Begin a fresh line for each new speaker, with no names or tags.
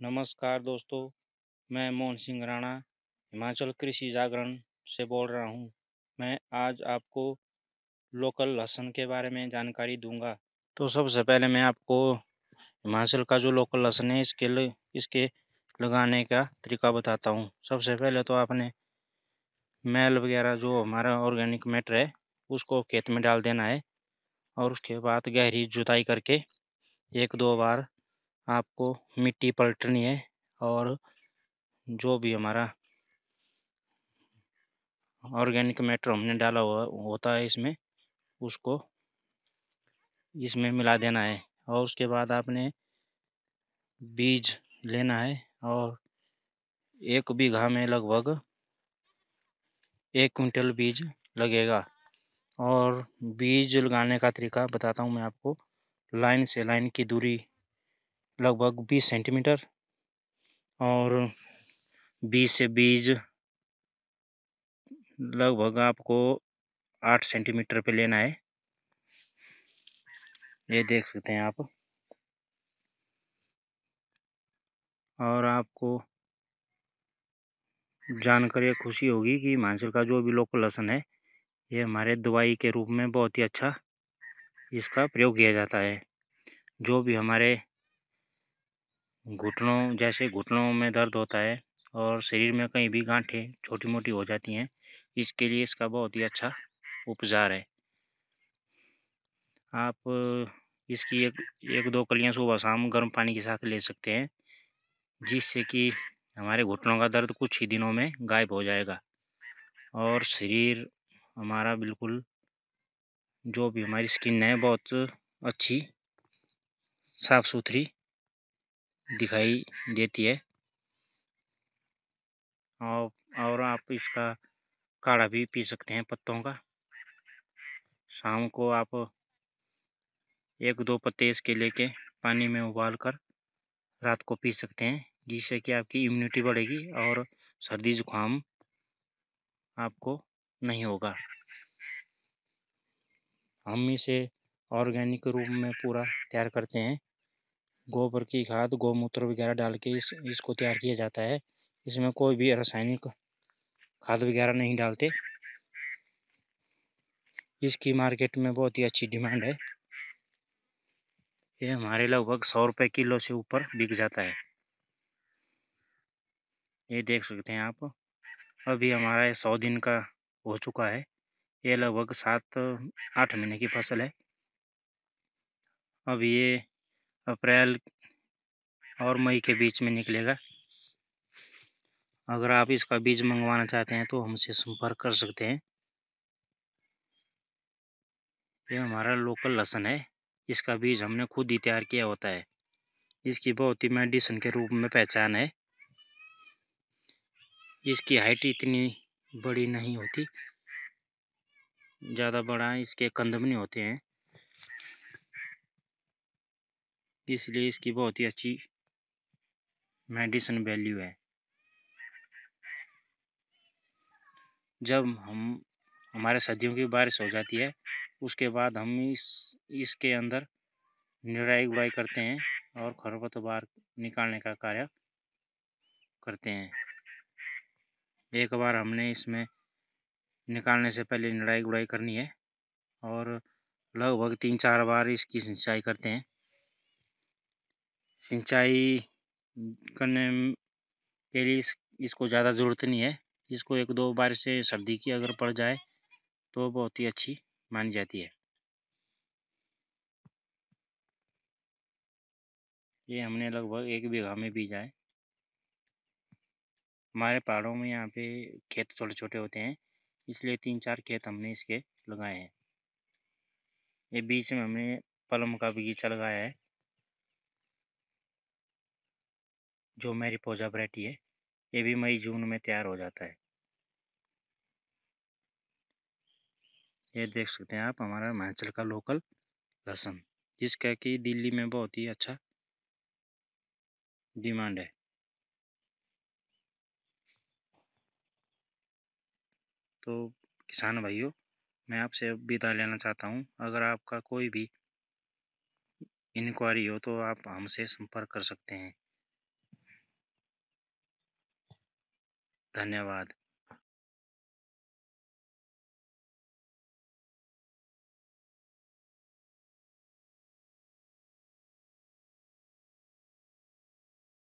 नमस्कार दोस्तों, मैं मोहन सिंह राणा, हिमाचल कृषि जागरण से बोल रहा हूँ। मैं आज आपको लोकल लहसुन के बारे में जानकारी दूँगा। तो सबसे पहले मैं आपको हिमाचल का जो लोकल लहसुन है, इसके लिए इसके लगाने का तरीका बताता हूँ। सबसे पहले तो आपने मैल वगैरह जो हमारा ऑर्गेनिक मैटर है, उसको खेत में डाल देना है और उसके बाद गहरी जुताई करके एक दो बार आपको मिट्टी पलटनी है और जो भी हमारा ऑर्गेनिक मैटर हमने डाला हुआ होता है इसमें, उसको इसमें मिला देना है। और उसके बाद आपने बीज लेना है और एक बीघा में लगभग एक क्विंटल बीज लगेगा। और बीज लगाने का तरीका बताता हूँ मैं आपको, लाइन से लाइन की दूरी लगभग 20 सेंटीमीटर और 20 से बीज लगभग आपको 8 सेंटीमीटर पे लेना है। ये देख सकते हैं आप। और आपको जानकर ये खुशी होगी कि हिमाचल का जो भी लोकल लहसन है, ये हमारे दवाई के रूप में बहुत ही अच्छा इसका प्रयोग किया जाता है। जो भी हमारे घुटनों, जैसे घुटनों में दर्द होता है और शरीर में कहीं भी गांठें छोटी मोटी हो जाती हैं, इसके लिए इसका बहुत ही अच्छा उपचार है। आप इसकी एक एक दो कलियाँ सुबह शाम गर्म पानी के साथ ले सकते हैं, जिससे कि हमारे घुटनों का दर्द कुछ ही दिनों में गायब हो जाएगा और शरीर हमारा बिल्कुल, जो भी हमारी स्किन है, बहुत अच्छी साफ़ सुथरी दिखाई देती है। और और आप इसका काढ़ा भी पी सकते हैं पत्तों का। शाम को आप एक दो पत्ते इसके लेके पानी में उबाल कर रात को पी सकते हैं, जिससे कि आपकी इम्यूनिटी बढ़ेगी और सर्दी जुकाम आपको नहीं होगा। हम इसे ऑर्गेनिक रूप में पूरा तैयार करते हैं। गोबर की खाद, गौमूत्र वगैरह डाल के इस, इसको तैयार किया जाता है। इसमें कोई भी रासायनिक खाद वगैरह नहीं डालते। इसकी मार्केट में बहुत ही अच्छी डिमांड है। ये हमारे लगभग सौ रुपये किलो से ऊपर बिक जाता है। ये देख सकते हैं आप, अभी हमारा ये सौ दिन का हो चुका है। ये लगभग सात, आठ महीने की फ़सल है। अब ये अप्रैल और मई के बीच में निकलेगा। अगर आप इसका बीज मंगवाना चाहते हैं तो हमसे संपर्क कर सकते हैं। ये हमारा लोकल लहसन है। इसका बीज हमने खुद ही तैयार किया होता है। इसकी बहुत ही मेडिसिन के रूप में पहचान है। इसकी हाइट इतनी बड़ी नहीं होती। ज़्यादा बड़ा इसके कंद नहीं होते हैं। इसलिए इसकी बहुत ही अच्छी मेडिसिन वैल्यू है। जब हम, हमारे सदियों की बारिश हो जाती है, उसके बाद हम इस, इसके अंदर निराई गुड़ाई करते हैं और खरपतवार निकालने का कार्य करते हैं। एक बार हमने इसमें निकालने से पहले निराई गुड़ाई करनी है और लगभग तीन चार बार इसकी सिंचाई करते हैं। सिंचाई करने के लिए इस, इसको ज़्यादा ज़रूरत नहीं है। इसको एक दो बार से सर्दी की अगर पड़ जाए तो बहुत ही अच्छी मानी जाती है। ये हमने लगभग एक बीघा में बीजा है। हमारे पहाड़ों में यहाँ पे खेत छोटे छोटे होते हैं इसलिए तीन चार खेत हमने इसके लगाए हैं। ये बीच में हमने पलम का बगीचा लगाया है। जो मेरी पोजा वरायटी है, ये भी मई, जून में तैयार हो जाता है। ये देख सकते हैं आप, हमारा हिमाचल का लोकल लहसुन जिसका कि दिल्ली में बहुत ही अच्छा डिमांड है। तो किसान भाइयों, मैं आपसे विदा लेना चाहता हूँ। अगर आपका कोई भी इंक्वायरी हो तो आप हमसे संपर्क कर सकते हैं। धन्यवाद।